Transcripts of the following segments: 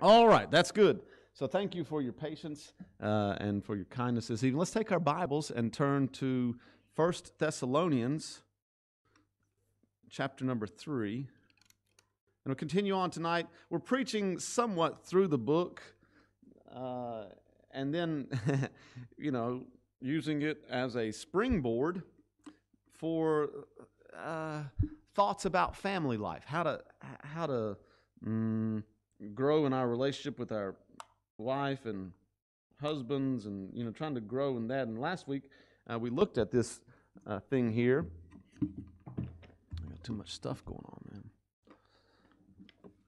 All right, that's good. So thank you for your patience uh, and for your kindness this evening. Let's take our Bibles and turn to First Thessalonians, chapter number 3. And we'll continue on tonight. We're preaching somewhat through the book, uh, and then, you know, using it as a springboard for uh, thoughts about family life, how to how to mm, grow in our relationship with our wife and husbands, and you know, trying to grow in that. And last week uh, we looked at this uh, thing here. I got too much stuff going on, man.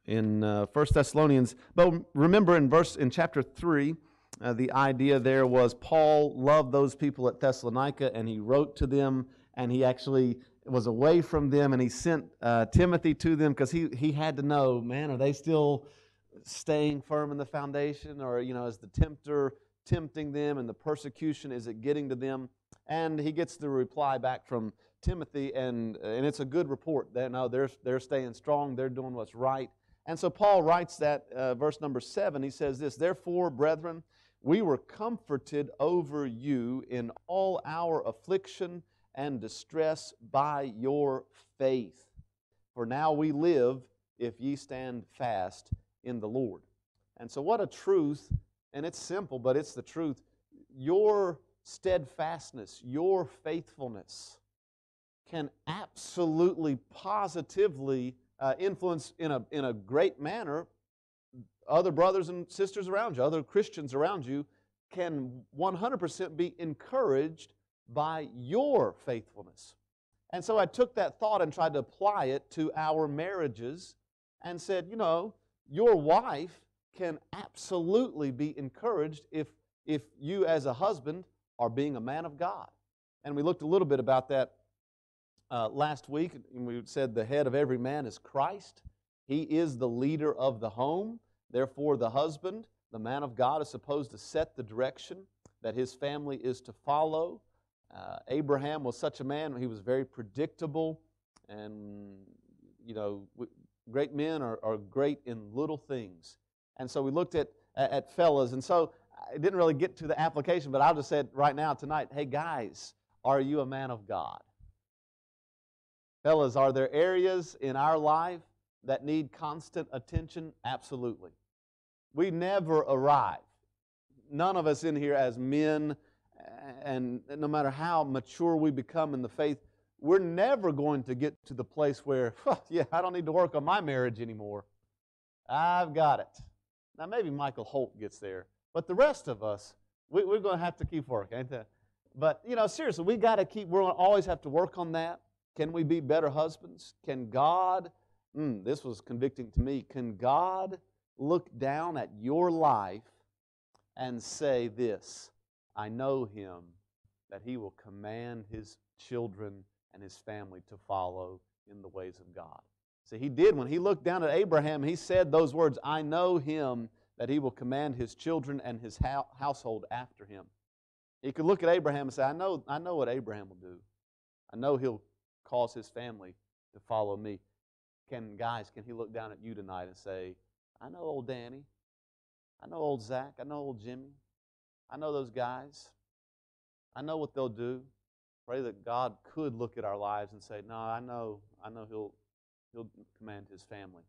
In uh, First Thessalonians, but remember in verse in chapter three. Uh, the idea there was Paul loved those people at Thessalonica and he wrote to them and he actually was away from them and he sent uh, Timothy to them because he, he had to know, man, are they still staying firm in the foundation or, you know, is the tempter tempting them and the persecution, is it getting to them? And he gets the reply back from Timothy and, and it's a good report. that no, they're, they're staying strong. They're doing what's right. And so Paul writes that, uh, verse number seven, he says this, Therefore, brethren, we were comforted over you in all our affliction and distress by your faith. For now we live if ye stand fast in the Lord. And so, what a truth, and it's simple, but it's the truth. Your steadfastness, your faithfulness can absolutely, positively uh, influence in a, in a great manner other brothers and sisters around you, other Christians around you, can 100% be encouraged by your faithfulness. And so I took that thought and tried to apply it to our marriages and said, you know, your wife can absolutely be encouraged if, if you, as a husband, are being a man of God. And we looked a little bit about that uh, last week. And we said the head of every man is Christ, he is the leader of the home. Therefore, the husband, the man of God, is supposed to set the direction that his family is to follow. Uh, Abraham was such a man, he was very predictable. And, you know, great men are, are great in little things. And so we looked at, at fellas. And so I didn't really get to the application, but I'll just say right now tonight hey, guys, are you a man of God? Fellas, are there areas in our life that need constant attention? Absolutely. We never arrive. None of us in here as men and no matter how mature we become in the faith, we're never going to get to the place where, yeah, I don't need to work on my marriage anymore. I've got it. Now, maybe Michael Holt gets there, but the rest of us, we, are going to have to keep working. But, you know, seriously, we got to keep, we're going to always have to work on that. Can we be better husbands? Can God, mm, this was convicting to me, can God look down at your life and say this I know him, that he will command his children and his family to follow in the ways of God. See, he did when he looked down at Abraham, he said those words I know him, that he will command his children and his household after him. He could look at Abraham and say, I know, I know what Abraham will do. I know he'll cause his family to follow me. Can guys, can he look down at you tonight and say, I know old Danny. I know old Zach. I know old Jimmy. I know those guys. I know what they'll do. Pray that God could look at our lives and say, No, I know, I know He'll He'll command His family.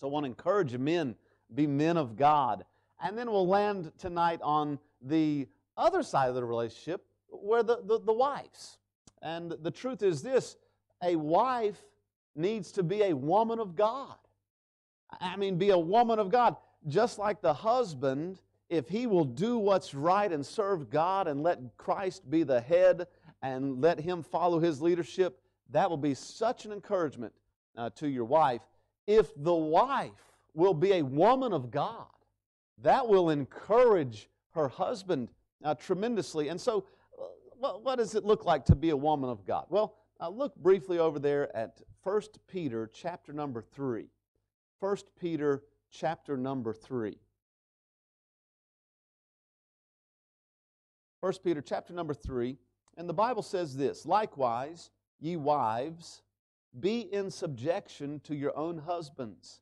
So I want to encourage men, be men of God. And then we'll land tonight on the other side of the relationship where the, the, the wives. And the truth is this a wife needs to be a woman of God. I mean, be a woman of God. Just like the husband if he will do what's right and serve God and let Christ be the head and let him follow his leadership, that will be such an encouragement uh, to your wife. If the wife will be a woman of God, that will encourage her husband uh, tremendously. And so, uh, what, what, does it look like to be a woman of God? Well, uh, look briefly over there at 1 Peter chapter number 3. 1 Peter chapter number 3. 1 Peter chapter number 3, and the Bible says this Likewise, ye wives, be in subjection to your own husbands,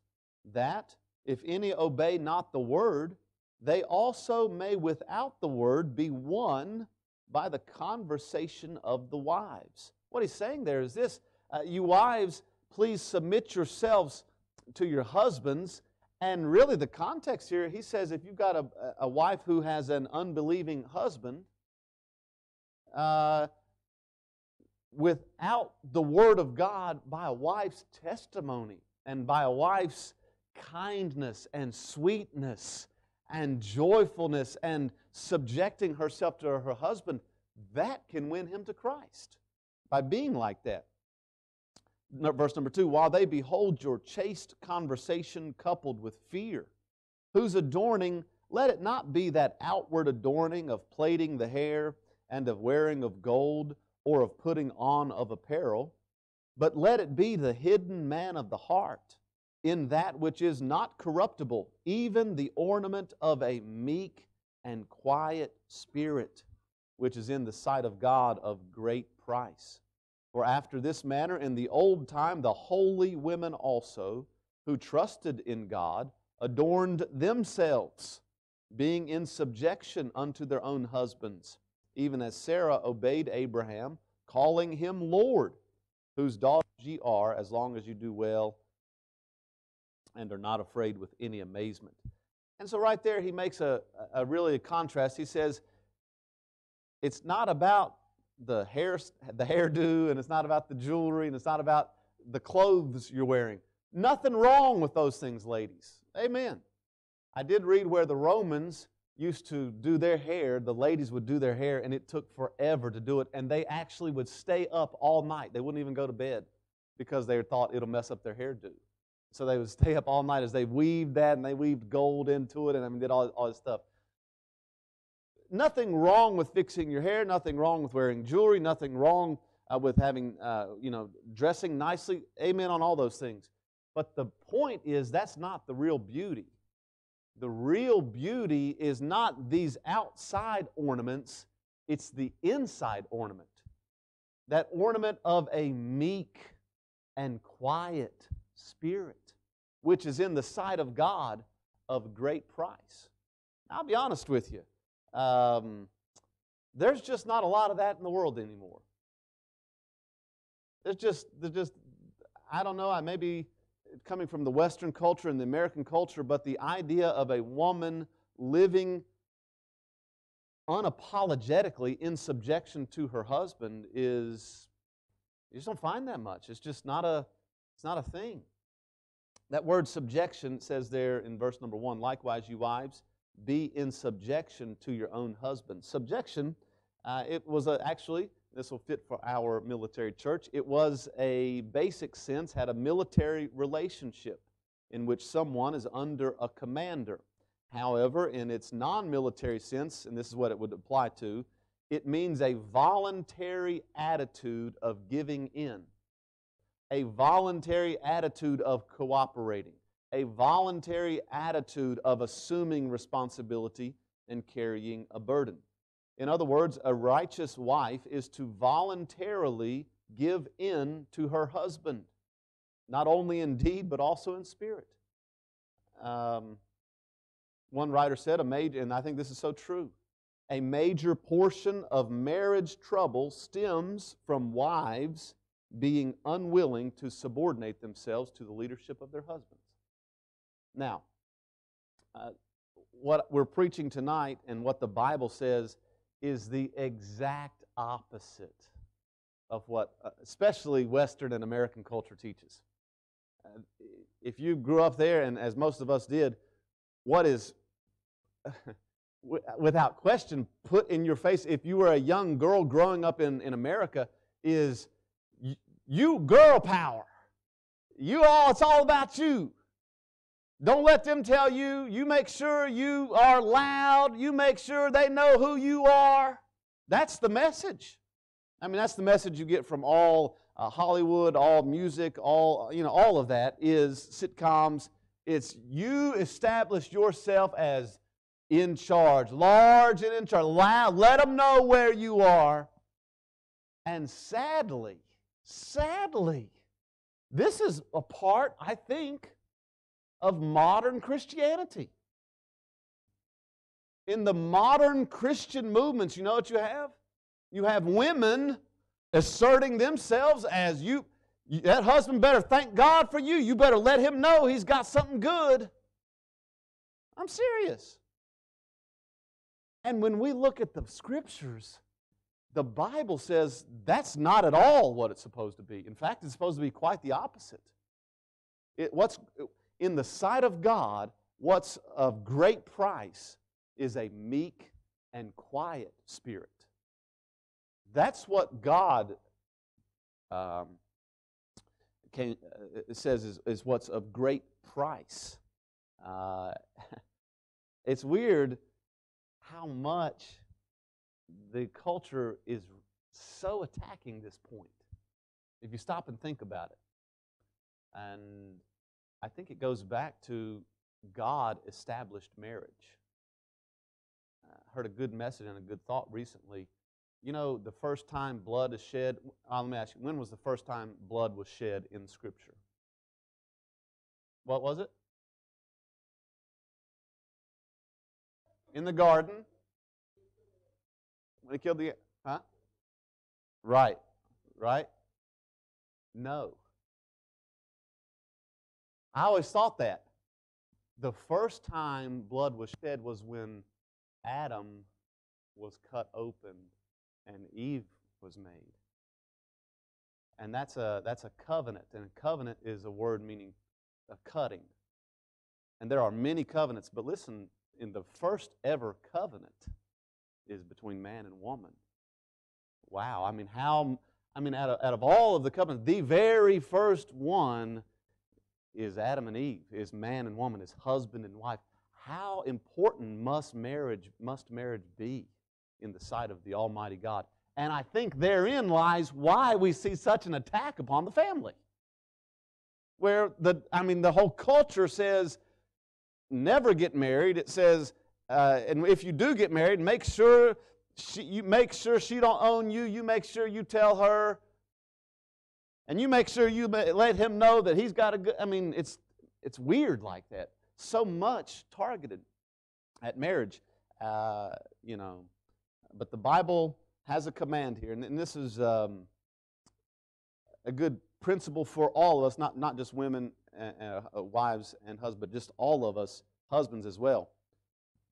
that if any obey not the word, they also may without the word be won by the conversation of the wives. What he's saying there is this uh, You wives, please submit yourselves to your husbands. And really, the context here, he says if you've got a, a wife who has an unbelieving husband, uh, without the Word of God, by a wife's testimony and by a wife's kindness and sweetness and joyfulness and subjecting herself to her husband, that can win him to Christ by being like that. Verse number two, while they behold your chaste conversation coupled with fear, whose adorning, let it not be that outward adorning of plaiting the hair and of wearing of gold or of putting on of apparel, but let it be the hidden man of the heart in that which is not corruptible, even the ornament of a meek and quiet spirit, which is in the sight of God of great price. For after this manner, in the old time, the holy women also, who trusted in God, adorned themselves, being in subjection unto their own husbands, even as Sarah obeyed Abraham, calling him Lord, whose daughters ye are, as long as you do well and are not afraid with any amazement. And so, right there, he makes a, a really a contrast. He says, it's not about the hair, the hairdo, and it's not about the jewelry, and it's not about the clothes you're wearing. Nothing wrong with those things, ladies. Amen. I did read where the Romans used to do their hair, the ladies would do their hair, and it took forever to do it, and they actually would stay up all night. They wouldn't even go to bed because they thought it'll mess up their hairdo. So they would stay up all night as they weaved that and they weaved gold into it and I mean, did all, all this stuff. Nothing wrong with fixing your hair, nothing wrong with wearing jewelry, nothing wrong uh, with having, uh, you know, dressing nicely. Amen on all those things. But the point is, that's not the real beauty. The real beauty is not these outside ornaments, it's the inside ornament. That ornament of a meek and quiet spirit, which is in the sight of God of great price. I'll be honest with you. Um, there's just not a lot of that in the world anymore. There's just, there's just, I don't know, I may be coming from the Western culture and the American culture, but the idea of a woman living unapologetically in subjection to her husband is, you just don't find that much. It's just not a, it's not a thing. That word subjection says there in verse number one, likewise, you wives, be in subjection to your own husband. Subjection, uh, it was a, actually, this will fit for our military church, it was a basic sense, had a military relationship in which someone is under a commander. However, in its non military sense, and this is what it would apply to, it means a voluntary attitude of giving in a voluntary attitude of cooperating, a voluntary attitude of assuming responsibility and carrying a burden. In other words, a righteous wife is to voluntarily give in to her husband, not only in deed, but also in spirit. Um, one writer said, a major, and I think this is so true, a major portion of marriage trouble stems from wives being unwilling to subordinate themselves to the leadership of their husbands. Now, uh, what we're preaching tonight and what the Bible says is the exact opposite of what, uh, especially Western and American culture teaches. If you grew up there, and as most of us did, what is, without question, put in your face, if you were a young girl growing up in, in America, is you girl power. You all, it's all about you. Don't let them tell you. You make sure you are loud. You make sure they know who you are. That's the message. I mean, that's the message you get from all uh, Hollywood, all music, all, you know, all of that is sitcoms. It's you establish yourself as in charge, large and in charge, loud. Let them know where you are. And sadly, Sadly, this is a part, I think, of modern Christianity. In the modern Christian movements, you know what you have? You have women asserting themselves as you, that husband better thank God for you. You better let him know he's got something good. I'm serious. And when we look at the scriptures, the Bible says that's not at all what it's supposed to be. In fact, it's supposed to be quite the opposite. It, what's in the sight of God, what's of great price is a meek and quiet spirit. That's what God um, can, uh, says is, is, what's of great price. Uh, it's weird how much the culture is so attacking this point. If you stop and think about it. And I think it goes back to God established marriage. I heard a good message and a good thought recently. You know, the first time blood is shed, uh, let me ask you, when was the first time blood was shed in Scripture? What was it? In the garden. When he killed the, huh? Right, right? No. I always thought that. The first time blood was shed was when Adam was cut open and Eve was made. And that's a, that's a covenant. And a covenant is a word meaning a cutting. And there are many covenants, but listen, in the first ever covenant is between man and woman. Wow. I mean, how, I mean, out of, out of all of the covenants, the very first one is Adam and Eve, is man and woman, is husband and wife. How important must marriage, must marriage be in the sight of the Almighty God? And I think therein lies why we see such an attack upon the family. Where the, I mean, the whole culture says, never get married. It says, uh, and if you do get married, make sure she, you make sure she don't own you. You make sure you tell her and you make sure you let him know that he's got a good, I mean, it's, it's weird like that. So much targeted at marriage, uh, you know. But the Bible has a command here, and, this is um, a good principle for all of us, not, not just women, uh, uh, wives, and husbands, just all of us, husbands as well.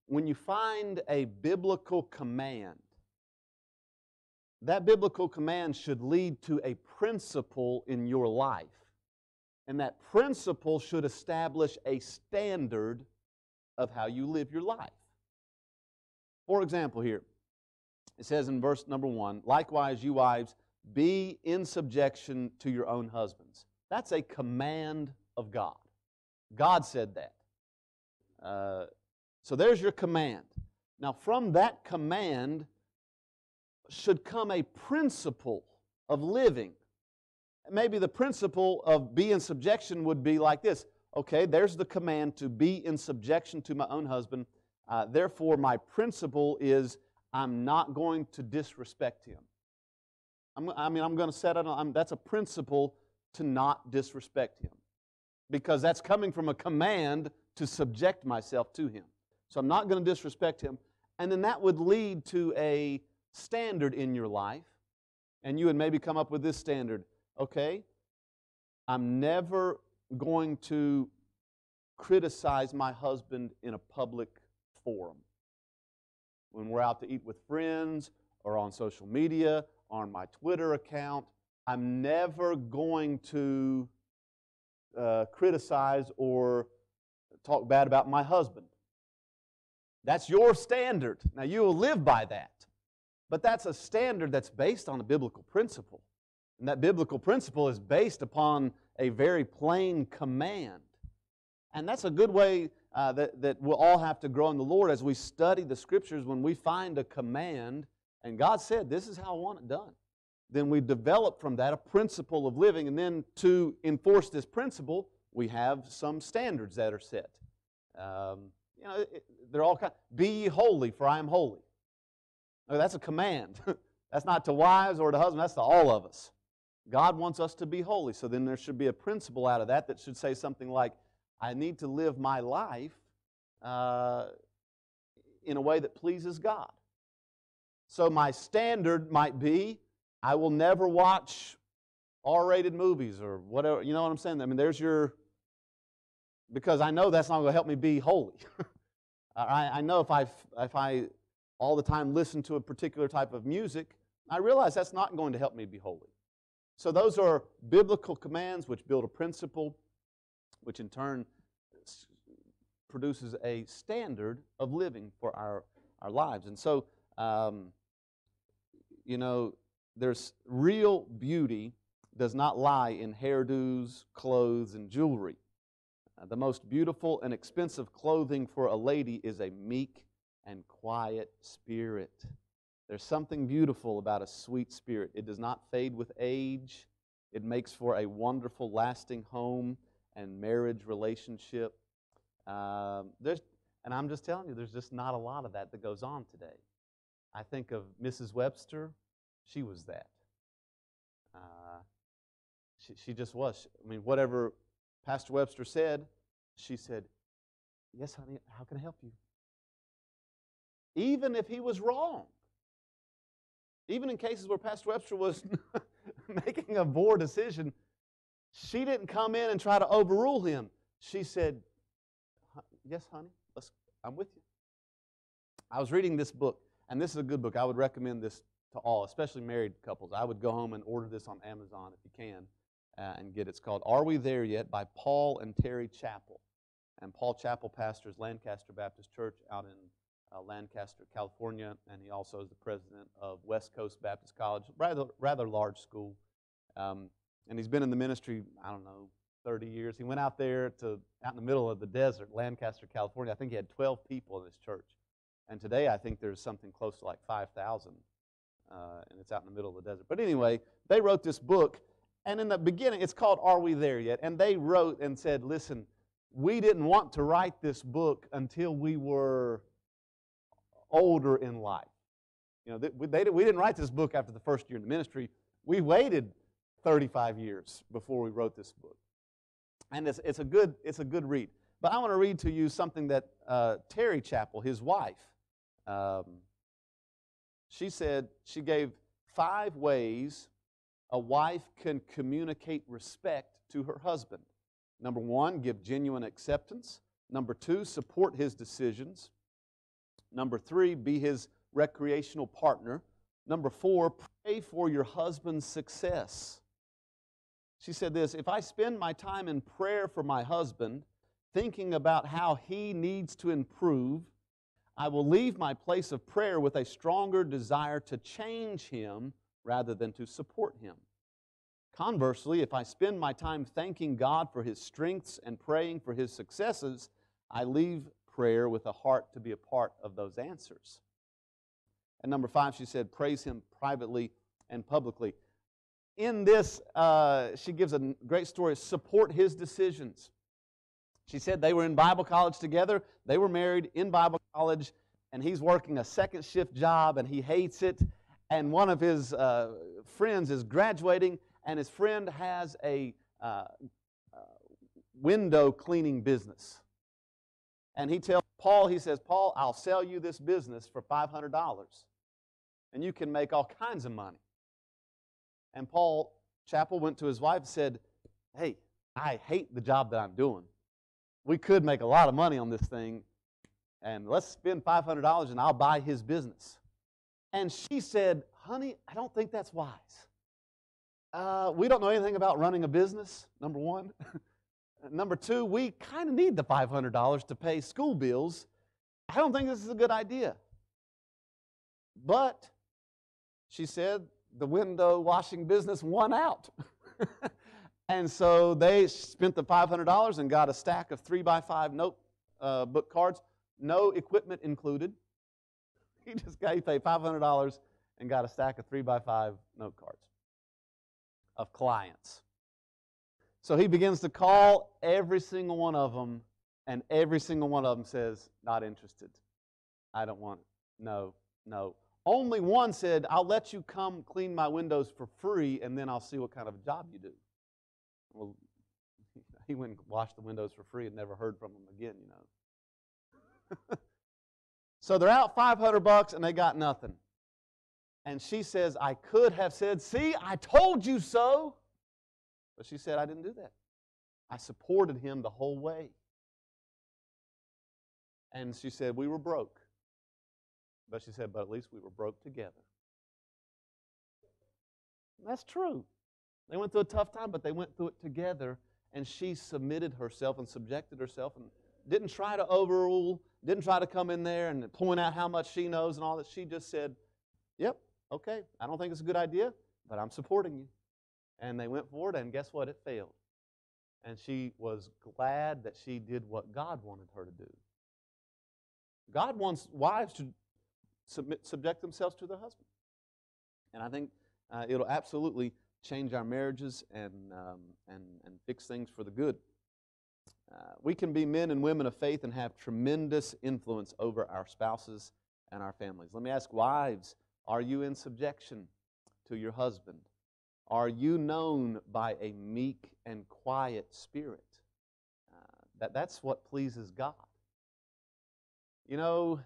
When you find a biblical command that biblical command should lead to a principle in your life. And that principle should establish a standard of how you live your life. For example, here, it says in verse number one, likewise, you wives, be in subjection to your own husbands. That's a command of God. God said that. Uh, so there's your command. Now, from that command, should come a principle of living. Maybe the principle of be in subjection would be like this okay, there's the command to be in subjection to my own husband. Uh, therefore, my principle is I'm not going to disrespect him. I'm, i mean, I'm going to set it on, that's a principle to not disrespect him because that's coming from a command to subject myself to him. So I'm not going to disrespect him. And then that would lead to a standard in your life, and you would maybe come up with this standard okay, I'm never going to criticize my husband in a public forum. When we're out to eat with friends or on social media, on my Twitter account, I'm never going to uh, criticize or talk bad about my husband. That's your standard. Now, you will live by that. But that's a standard that's based on a biblical principle. And that biblical principle is based upon a very plain command. And that's a good way uh, that, that we'll all have to grow in the Lord as we study the Scriptures. When we find a command, and God said, This is how I want it done, then we develop from that a principle of living. And then to enforce this principle, we have some standards that are set. Um, you know, it, they're all kind. Be ye holy, for I am holy. That's a command. that's not to wives or to husbands, that's to all of us. God wants us to be holy. So then there should be a principle out of that that should say something like, I need to live my life uh, in a way that pleases God. So my standard might be I will never watch R rated movies or whatever. You know what I'm saying? I mean, there's your, because I know that's not going to help me be holy. I, I know if I, if I all the time listen to a particular type of music, I realize that's not going to help me be holy. So those are biblical commands which build a principle, which in turn produces a standard of living for our, our lives. And so, um, you know, there's real beauty does not lie in hairdos, clothes, and jewelry. Uh, the most beautiful and expensive clothing for a lady is a meek and quiet spirit. There's something beautiful about a sweet spirit. It does not fade with age. It makes for a wonderful, lasting home and marriage relationship. Um, there's, and I'm just telling you, there's just not a lot of that that goes on today. I think of Mrs. Webster. She was that. Uh, she, she just was. I mean, whatever Pastor Webster said, she said, Yes, honey, how can I help you? Even if he was wrong. Even in cases where Pastor Webster was making a poor decision, she didn't come in and try to overrule him. She said, Yes, honey, let's, I'm with you. I was reading this book, and this is a good book. I would recommend this to all, especially married couples. I would go home and order this on Amazon if you can uh, and get it. It's called Are We There Yet by Paul and Terri Chappell. And Paul Chappell pastors Lancaster Baptist Church out in uh, Lancaster, California, and he also is the president of West Coast Baptist College, rather rather large school. Um, and he's been in the ministry, I don't know, 30 years. He went out there to out in the middle of the desert, Lancaster, California. I think he had 12 people in his church, and today I think there's something close to like 5,000, uh, and it's out in the middle of the desert. But anyway, they wrote this book, and in the beginning, it's called "Are We There Yet?" And they wrote and said, "Listen, we didn't want to write this book until we were." Older in life. You know, they, they, we didn't write this book after the first year in the ministry. We waited 35 years before we wrote this book. And it's, it's, a, good, it's a good read. But I want to read to you something that uh, Terri Chappell, his wife, um, she said she gave five ways a wife can communicate respect to her husband. Number one, give genuine acceptance. Number two, support his decisions. Number three, be his recreational partner. Number four, pray for your husband's success. She said this If I spend my time in prayer for my husband, thinking about how he needs to improve, I will leave my place of prayer with a stronger desire to change him rather than to support him. Conversely, if I spend my time thanking God for his strengths and praying for his successes, I leave prayer with a heart to be a part of those answers. And number five, she said, praise him privately and publicly. In this, uh, she gives a great story support his decisions. She said they were in Bible college together, they were married in Bible college, and he's working a second shift job and he hates it. And one of his uh, friends is graduating, and his friend has a uh, uh window cleaning business and he tells Paul, he says, Paul, I'll sell you this business for $500 and you can make all kinds of money. And Paul Chappell went to his wife and said, Hey, I hate the job that I'm doing. We could make a lot of money on this thing, and let's spend $500 and I'll buy his business. And she said, Honey, I don't think that's wise. Uh, we don't know anything about running a business, number one. Number two, we kind of need the $500 to pay school bills. I don't think this is a good idea. But, she said, the window washing business won out. and so they spent the $500 and got a stack of three by five notebook uh, cards, no equipment included. He just got, he paid $500 and got a stack of three by five note cards of clients. So he begins to call every single one of them, and every single one of them says, Not interested. I don't want it. No, no. Only one said, I'll let you come clean my windows for free, and then I'll see what kind of a job you do. Well, he went and washed the windows for free and never heard from them again, you know. so they're out 500 bucks and they got nothing. And she says, I could have said, See, I told you so. But she said, I didn't do that. I supported him the whole way. And she said, We were broke. But she said, But at least we were broke together. And that's true. They went through a tough time, but they went through it together. And she submitted herself and subjected herself and didn't try to overrule, didn't try to come in there and point out how much she knows and all that. She just said, Yep, okay, I don't think it's a good idea, but I'm supporting you. And they went forward, and guess what? It failed. And she was glad that she did what God wanted her to do. God wants wives to submit, subject themselves to their husband. And I think uh, it'll absolutely change our marriages and, um, and, and fix things for the good. Uh, we can be men and women of faith and have tremendous influence over our spouses and our families. Let me ask wives are you in subjection to your husband? Are you known by a meek and quiet spirit? Uh, that, that's what pleases God. You know,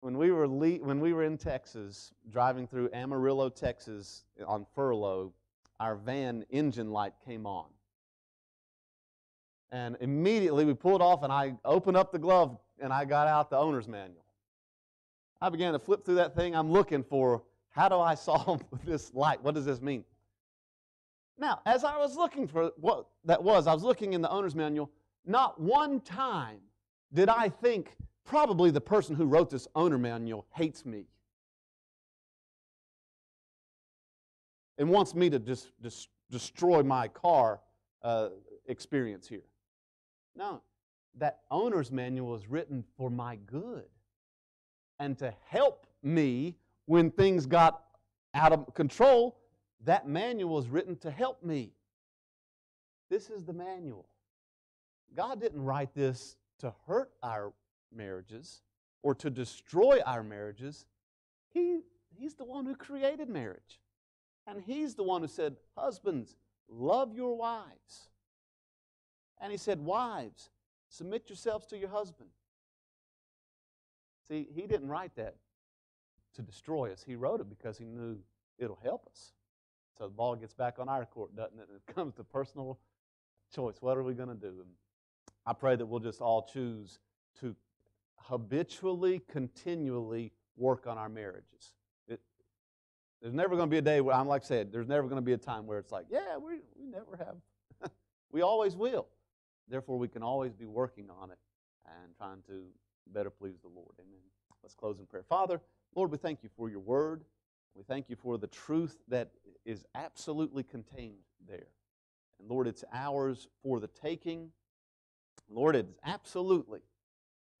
when we were le- when we were in Texas, driving through Amarillo, Texas, on furlough, our van engine light came on, and immediately we pulled off, and I opened up the glove and I got out the owner's manual. I began to flip through that thing. I'm looking for how do I solve this light? What does this mean? Now, as I was looking for what that was, I was looking in the owner's manual. Not one time did I think probably the person who wrote this owner manual hates me and wants me to just, destroy my car uh, experience here. No, that owner's manual is written for my good and to help me when things got out of control. That manual is written to help me. This is the manual. God didn't write this to hurt our marriages or to destroy our marriages. He, he's the one who created marriage. And He's the one who said, Husbands, love your wives. And He said, Wives, submit yourselves to your husband. See, He didn't write that to destroy us. He wrote it because He knew it'll help us. So the ball gets back on our court, doesn't it? And it comes to personal choice. What are we going to do? And I pray that we'll just all choose to habitually, continually work on our marriages. It, there's never going to be a day where, I'm like I said, there's never going to be a time where it's like, yeah, we, we never have. we always will. Therefore, we can always be working on it and trying to better please the Lord. Amen. Let's close in prayer. Father, Lord, we thank you for your word. We thank you for the truth that is absolutely contained there. And Lord, it's ours for the taking. Lord, it's absolutely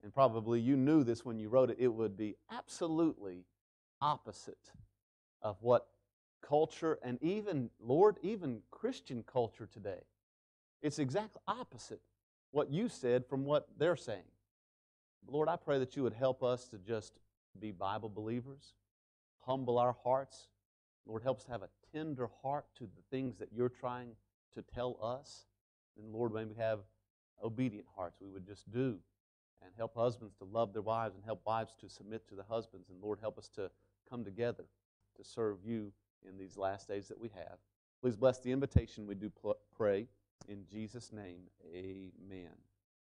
and probably you knew this when you wrote it, it would be absolutely opposite of what culture and even, Lord, even Christian culture today. It's exactly opposite what you said from what they're saying. Lord, I pray that you would help us to just be Bible believers, humble our hearts. Lord, help us to have a tender heart to the things that you're trying to tell us. And Lord, may we have obedient hearts. We would just do and help husbands to love their wives and help wives to submit to the husbands. And Lord, help us to come together to serve you in these last days that we have. Please bless the invitation we do pray. In Jesus' name, amen.